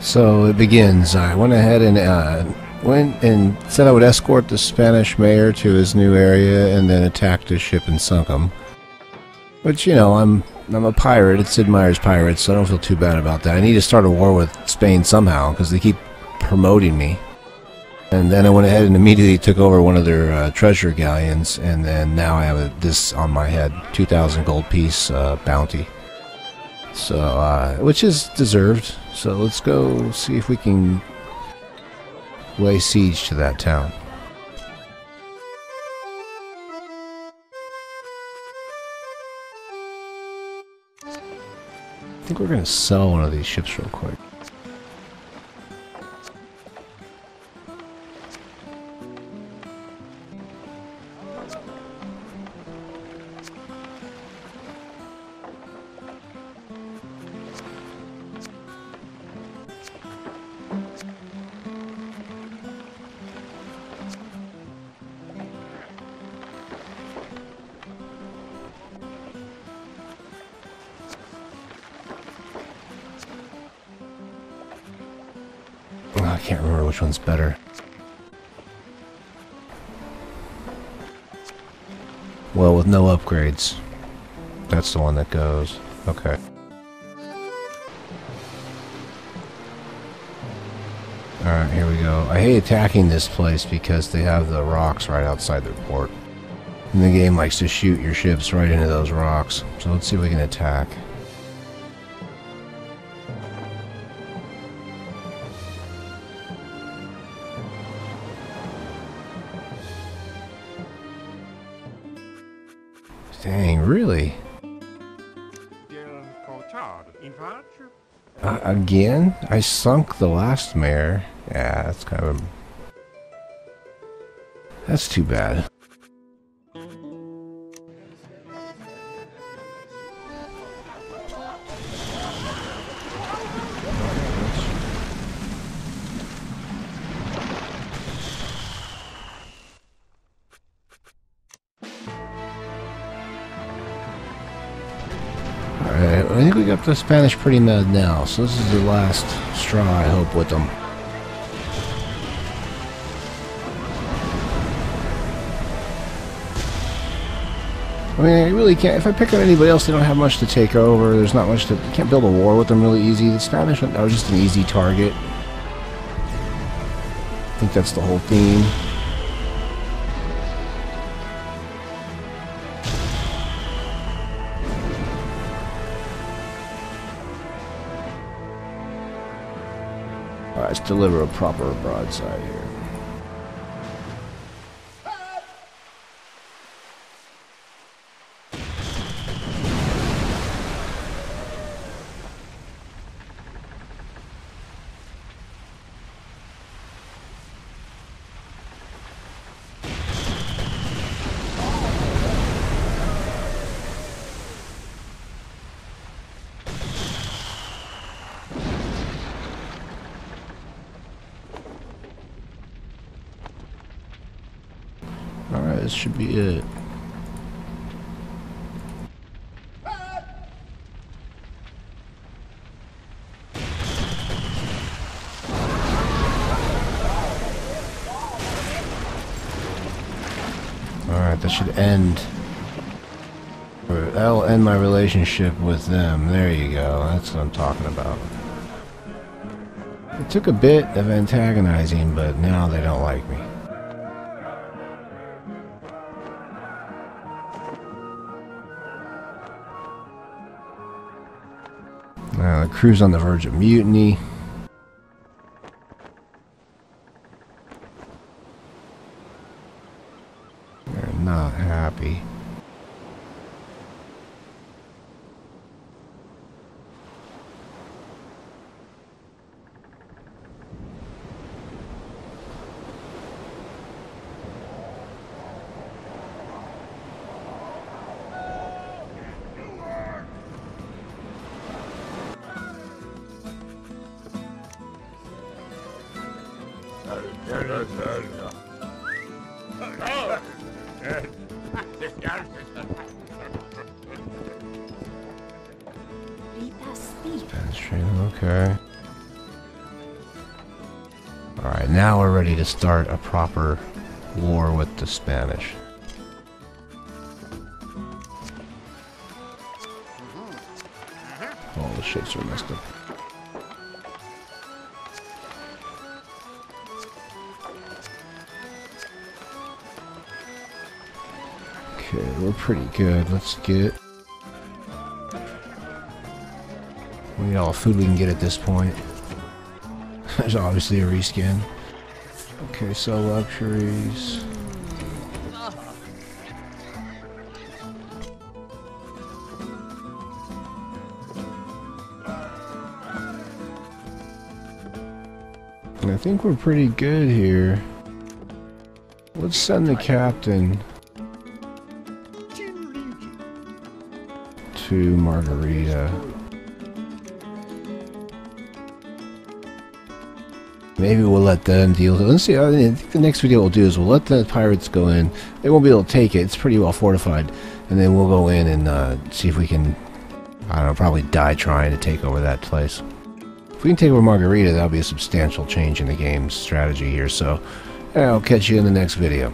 So it begins. I went ahead and uh, went and said I would escort the Spanish mayor to his new area and then attacked his ship and sunk him. Which, you know, I'm I'm a pirate. It's Sid Meier's Pirates, so I don't feel too bad about that. I need to start a war with Spain somehow because they keep promoting me. And then I went ahead and immediately took over one of their uh, treasure galleons, and then now I have a, this on my head, 2,000 gold piece uh, bounty. So, uh, which is deserved. So let's go see if we can lay siege to that town. I think we're going to sell one of these ships real quick. I can't remember which one's better. Well, with no upgrades. That's the one that goes. Okay. Alright, here we go. I hate attacking this place because they have the rocks right outside their port. And the game likes to shoot your ships right into those rocks. So let's see if we can attack. Dang, really? Uh, again? I sunk the last mayor. Yeah, that's kind of. That's too bad. Alright, I think we got the Spanish pretty mad now, so this is the last straw, I hope, with them. I mean, I really can't. If I pick up anybody else, they don't have much to take over. There's not much to. You can't build a war with them really easy. The Spanish are just an easy target. I think that's the whole theme. Alright, let's deliver a proper broadside here. Alright, this should be it. Alright, that should end. That'll end my relationship with them. There you go. That's what I'm talking about. It took a bit of antagonizing, but now they don't like me. Uh, the crew's on the verge of mutiny. They're not happy. Okay. Alright, now we're ready to start a proper war with the Spanish. All the ships are messed up. Okay, we're pretty good. Let's get... We need all the food we can get at this point. There's obviously a reskin. Okay, so luxuries. I think we're pretty good here. Let's send the captain to Margarita. Maybe we'll let them deal. Let's see. I think the next video we'll do is we'll let the pirates go in. They won't be able to take it. It's pretty well fortified, and then we'll go in and uh, see if we can. I don't know. Probably die trying to take over that place. If we can take over Margarita, that'll be a substantial change in the game's strategy here. So, I'll catch you in the next video.